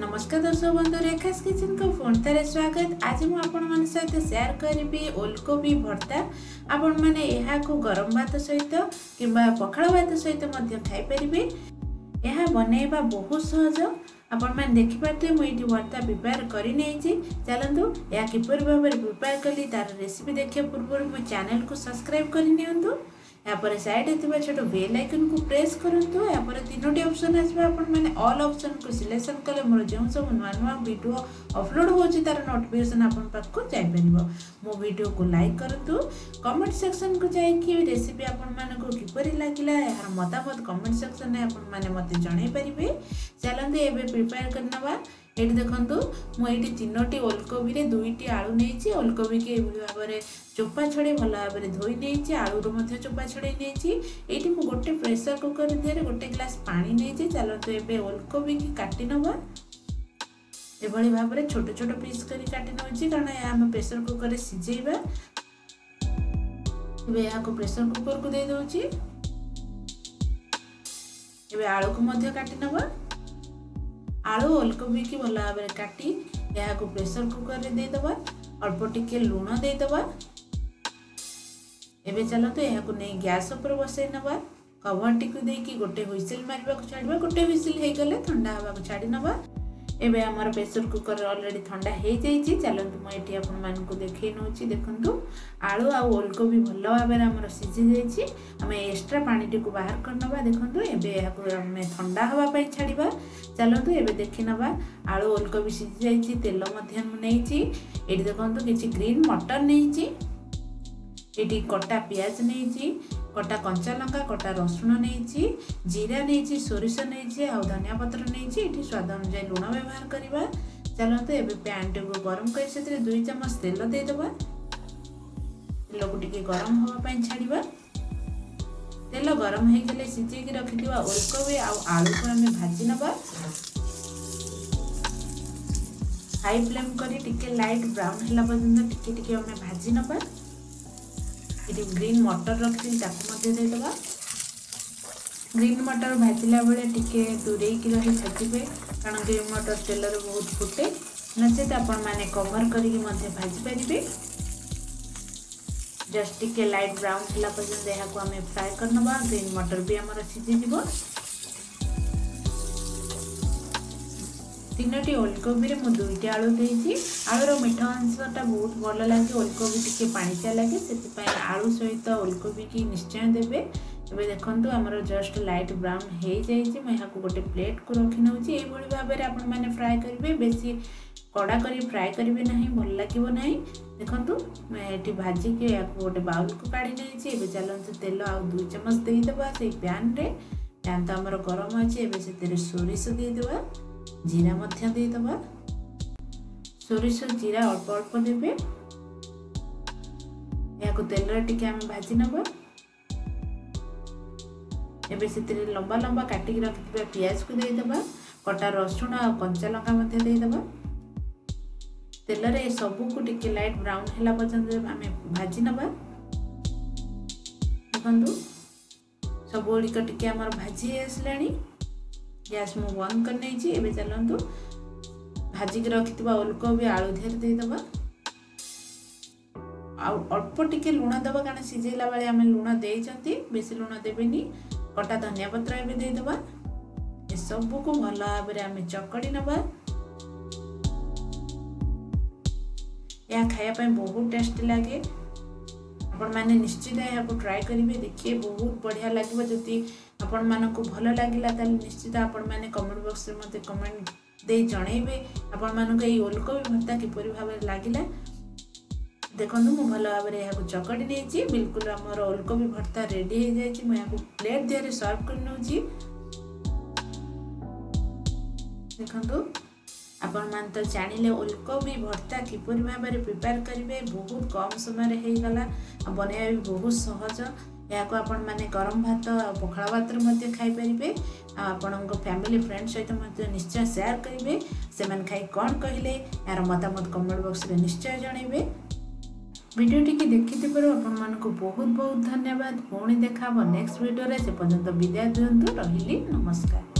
ନମସ୍କାର ଦର୍ଶକ ବନ୍ଧୁ ରେଖା କିଚେନ୍ଙ୍କ ଭର୍ତ୍ତାରେ ସ୍ୱାଗତ ଆଜି ମୁଁ ଆପଣମାନଙ୍କ ସହିତ ସେୟାର କରିବି ଓଲକୋବି ଭର୍ତ୍ତା ଆପଣମାନେ ଏହାକୁ ଗରମ ଭାତ ସହିତ କିମ୍ବା ପଖାଳ ଭାତ ସହିତ ମଧ୍ୟ ଖାଇପାରିବେ ଏହା ବନାଇବା ବହୁତ ସହଜ ଆପଣମାନେ ଦେଖିପାରୁଥିବେ ମୁଁ ଏଇଠି ଭର୍ତ୍ତା ପ୍ରିପେୟାର କରିନେଇଛି ଚାଲନ୍ତୁ ଏହା କିପରି ଭାବରେ ପ୍ରିପେୟାର କଲି ତା'ର ରେସିପି ଦେଖିବା ପୂର୍ବରୁ ମୋ ଚ୍ୟାନେଲକୁ ସବସ୍କ୍ରାଇବ୍ କରିନିଅନ୍ତୁ ଏହାପରେ ସାଇଡ଼୍ ହେଇଥିବା ଛୋଟ ବେଲ୍ ଆଇକନ୍କୁ ପ୍ରେସ୍ କରନ୍ତୁ ଏହାପରେ ତିନୋଟି ଅପସନ୍ ଆସିବ ଆପଣମାନେ ଅଲ୍ ଅପସନ୍କୁ ସିଲେକ୍ସନ୍ କଲେ ମୋର ଯେଉଁ ସବୁ ନୂଆ ନୂଆ ଭିଡ଼ିଓ ଅପଲୋଡ଼୍ ହେଉଛି ତା'ର ନୋଟିଫିକେସନ୍ ଆପଣଙ୍କ ପାଖକୁ ଯାଇପାରିବ ମୋ ଭିଡ଼ିଓକୁ ଲାଇକ୍ କରନ୍ତୁ କମେଣ୍ଟ ସେକ୍ସନ୍କୁ ଯାଇକି ରେସିପି ଆପଣମାନଙ୍କୁ କିପରି ଲାଗିଲା ଏହାର ମତାମତ କମେଣ୍ଟ ସେକ୍ସନ୍ରେ ଆପଣମାନେ ମୋତେ ଜଣାଇପାରିବେ ଚାଲନ୍ତୁ ଏବେ ପ୍ରିପେୟାର କରିନେବା ଏଠି ଦେଖନ୍ତୁ ମୁଁ ଏଇଠି ତିନୋଟି ଓଲକୋବିରେ ଦୁଇଟି ଆଳୁ ନେଇଛି ଓଲକୋବିକି ଏଭଳି ଭାବରେ ଚୋପା ଛଡ଼େଇ ଭଲ ଭାବରେ ଧୋଇ ନେଇଛି ଆଳୁରୁ ମଧ୍ୟ ଚୋପା ଛଡ଼େଇ ନେଇଛି ଏଇଠି ମୁଁ ଗୋଟେ ପ୍ରେସର କୁକର ଦେହରେ ଗୋଟେ ଗ୍ଲାସ୍ ପାଣି ନେଇଛି ଚାଲନ୍ତୁ ଏବେ ଓଲକୋବିକି କାଟି ନେବା ଏଭଳି ଭାବରେ ଛୋଟ ଛୋଟ ପିସ୍ କରି କାଟି ନେଉଛି କାରଣ ଏହା ଆମେ ପ୍ରେସର କୁକରରେ ସିଝେଇବା ଏବେ ଏହାକୁ ପ୍ରେସର କୁକରକୁ ଦେଇ ଦେଉଛି ଏବେ ଆଳୁକୁ ମଧ୍ୟ କାଟି ନେବା आलु अल्प बिकी भल भाव काटि यह प्रेसर कुकर में देद अल्प टिके लुण देद एवं चलत यह गैस बसई नवा कवर टी देकी गोटे हुईसिल मारे छाड़ गोटे हुईसिल होगले थंडा हाँ छाड़ नवा ଏବେ ଆମର ପ୍ରେସର କୁକର୍ ଅଲରେଡ଼ି ଥଣ୍ଡା ହୋଇଯାଇଛି ଚାଲନ୍ତୁ ମୁଁ ଏଠି ଆପଣମାନଙ୍କୁ ଦେଖାଇ ନେଉଛି ଦେଖନ୍ତୁ ଆଳୁ ଆଉ ଓଲକୋବି ଭଲ ଭାବରେ ଆମର ସିଝି ଯାଇଛି ଆମେ ଏକ୍ସଟ୍ରା ପାଣିଟିକୁ ବାହାର କରିନେବା ଦେଖନ୍ତୁ ଏବେ ଏହାକୁ ଆମେ ଥଣ୍ଡା ହେବା ପାଇଁ ଛାଡ଼ିବା ଚାଲନ୍ତୁ ଏବେ ଦେଖିନେବା ଆଳୁ ଓଲକୋବି ସିଝି ଯାଇଛି ତେଲ ମଧ୍ୟ ମୁଁ ନେଇଛି ଏଠି ଦେଖନ୍ତୁ କିଛି ଗ୍ରୀନ୍ ମଟର ନେଇଛି ଏଠି କଟା ପିଆଜ ନେଇଛି କଟା କଞ୍ଚା ଲଙ୍କା କଟା ରସୁଣ ନେଇଛି ଜିରା ନେଇଛି ସୋରିଷ ନେଇଛି ଆଉ ଧନିଆ ପତ୍ର ନେଇଛି ଏଠି ସ୍ୱାଦ ଅନୁଯାୟୀ ଲୁଣ ବ୍ୟବହାର କରିବା ଚାଲନ୍ତୁ ଏବେ ପ୍ୟାନ୍ଟିକୁ ଗରମ କରି ସେଥିରେ ଦୁଇ ଚାମଚ ତେଲ ଦେଇଦେବା ତେଲକୁ ଟିକେ ଗରମ ହେବା ପାଇଁ ଛାଡ଼ିବା ତେଲ ଗରମ ହେଇଗଲେ ସିଝେଇକି ରଖିଥିବା ଓଲକୋବି ଆଉ ଆଳୁକୁ ଆମେ ଭାଜି ନେବା ହାଇ ଫ୍ଲେମ୍ କରି ଟିକେ ଲାଇଟ୍ ବ୍ରାଉନ୍ ହେଲା ପର୍ଯ୍ୟନ୍ତ ଟିକେ ଟିକେ ଆମେ ଭାଜି ନେବା ଏଠି ଗ୍ରୀନ୍ ମଟର ରଖିଥିଲି ତାକୁ ମଧ୍ୟ ଦେଇଦେବା ଗ୍ରୀନ୍ ମଟର ଭାଜିଲା ବେଳେ ଟିକେ ଦୂରେଇକି ରହି ଭାଜିବେ କାରଣ ଗ୍ରୀନ୍ ମଟର ତେଲରେ ବହୁତ ଫୁଟେ ନଚେତ୍ ଆପଣମାନେ କଭର କରିକି ମଧ୍ୟ ଭାଜିପାରିବେ ଜଷ୍ଟ ଟିକେ ଲାଇଟ୍ ବ୍ରାଉନ୍ ହେଲା ପର୍ଯ୍ୟନ୍ତ ଏହାକୁ ଆମେ ଫ୍ରାଏ କରିନେବା ଗ୍ରୀନ୍ ମଟର ବି ଆମର ସିଝିଯିବ ତିନୋଟି ଓଲକୋବିରେ ମୁଁ ଦୁଇଟି ଆଳୁ ଦେଇଛି ଆଳୁର ମିଠା ଅଂଶଟା ବହୁତ ଭଲ ଲାଗେ ଓଲକୋବି ଟିକେ ପାଣିଚିଆ ଲାଗେ ସେଥିପାଇଁ ଆଳୁ ସହିତ ଓଲକୋବିକି ନିଶ୍ଚୟ ଦେବେ ଏବେ ଦେଖନ୍ତୁ ଆମର ଜଷ୍ଟ ଲାଇଟ୍ ବ୍ରାଉନ୍ ହେଇଯାଇଛି ମୁଁ ଏହାକୁ ଗୋଟେ ପ୍ଲେଟ୍କୁ ରଖି ନେଉଛି ଏଇଭଳି ଭାବରେ ଆପଣମାନେ ଫ୍ରାଏ କରିବେ ବେଶୀ କଡ଼ା କରି ଫ୍ରାଏ କରିବେ ନାହିଁ ଭଲ ଲାଗିବ ନାହିଁ ଦେଖନ୍ତୁ ଏଠି ଭାଜିକି ଏହାକୁ ଗୋଟେ ବାଉଲକୁ କାଢ଼ି ନେଇଛି ଏବେ ଚାଲନ୍ତୁ ତେଲ ଆଉ ଦୁଇ ଚାମଚ ଦେଇଦେବା ସେଇ ପ୍ୟାନ୍ରେ ପ୍ୟାନ୍ ତ ଆମର ଗରମ ଅଛି ଏବେ ସେଥିରେ ସୋରିଷ ଦେଇଦେବା ଜିରା ମଧ୍ୟ ଦେଇଦେବା ସୋରିଷ ଜିରା ଅଳ୍ପ ଅଳ୍ପ ଦେବେ ଏହାକୁ ତେଲରେ ଟିକେ ଆମେ ଭାଜି ନେବା ଏବେ ସେଥିରେ ଲମ୍ବା ଲମ୍ବା କାଟିକି ରଖିଥିବା ପିଆଜକୁ ଦେଇଦେବା କଟା ରସୁଣ ଆଉ କଞ୍ଚା ଲଙ୍କା ମଧ୍ୟ ଦେଇଦେବା ତେଲରେ ସବୁକୁ ଟିକେ ଲାଇଟ୍ ବ୍ରାଉନ୍ ହେଲା ପର୍ଯ୍ୟନ୍ତ ଆମେ ଭାଜି ନେବା ଦେଖନ୍ତୁ ସବୁଗୁଡ଼ିକ ଟିକେ ଆମର ଭାଜି ଆସିଲାଣି गैस मुझ बंद एबे चलत भाजिक रखि ओलकोबी आलु धीरे देदेब आल्प टिके लुण दब कारण सीझेला बेले आम लुण दे बेस लुण देवे कटा धनिया पतर एवं देदेब ए भल भाव आम चकड़ी नवा यह खायापी बहुत टेस्ट लगे आपण निश्चित यहाँ ट्राए करेंगे देखिए बहुत बढ़िया लगे जो ଆପଣମାନଙ୍କୁ ଭଲ ଲାଗିଲା ତାହେଲେ ନିଶ୍ଚିତ ଆପଣମାନେ କମେଣ୍ଟ ବକ୍ସରେ ମୋତେ କମେଣ୍ଟ ଦେଇ ଜଣାଇବେ ଆପଣମାନଙ୍କୁ ଏଇ ଓଲକୋବି ଭର୍ତ୍ତା କିପରି ଭାବରେ ଲାଗିଲା ଦେଖନ୍ତୁ ମୁଁ ଭଲ ଭାବରେ ଏହାକୁ ଚକଟି ନେଇଛି ବିଲକୁଲ ଆମର ଓଲକୋବି ଭର୍ତ୍ତା ରେଡ଼ି ହେଇଯାଇଛି ମୁଁ ଏହାକୁ ପ୍ଲେଟ୍ ଦେହରେ ସର୍ଭ କରି ନେଉଛି ଦେଖନ୍ତୁ ଆପଣମାନେ ତ ଜାଣିଲେ ଓଲକୋବି ଭର୍ତ୍ତା କିପରି ଭାବରେ ପ୍ରିପେୟାର କରିବେ ବହୁତ କମ୍ ସମୟରେ ହେଇଗଲା ଆଉ ବନେଇବା ବି ବହୁତ ସହଜ ଏହାକୁ ଆପଣମାନେ ଗରମ ଭାତ ଆଉ ପଖାଳ ଭାତରେ ମଧ୍ୟ ଖାଇପାରିବେ ଆଉ ଆପଣଙ୍କ ଫ୍ୟାମିଲି ଫ୍ରେଣ୍ଡ ସହିତ ମଧ୍ୟ ନିଶ୍ଚୟ ସେୟାର କରିବେ ସେମାନେ ଖାଇ କ'ଣ କହିଲେ ଏହାର ମତାମତ କମେଣ୍ଟ ବକ୍ସରେ ନିଶ୍ଚୟ ଜଣାଇବେ ଭିଡ଼ିଓଟିକୁ ଦେଖିଥିବାରୁ ଆପଣମାନଙ୍କୁ ବହୁତ ବହୁତ ଧନ୍ୟବାଦ ପୁଣି ଦେଖା ହେବ ନେକ୍ସଟ ଭିଡ଼ିଓରେ ସେ ପର୍ଯ୍ୟନ୍ତ ବିଦାୟ ଦିଅନ୍ତୁ ରହିଲି ନମସ୍କାର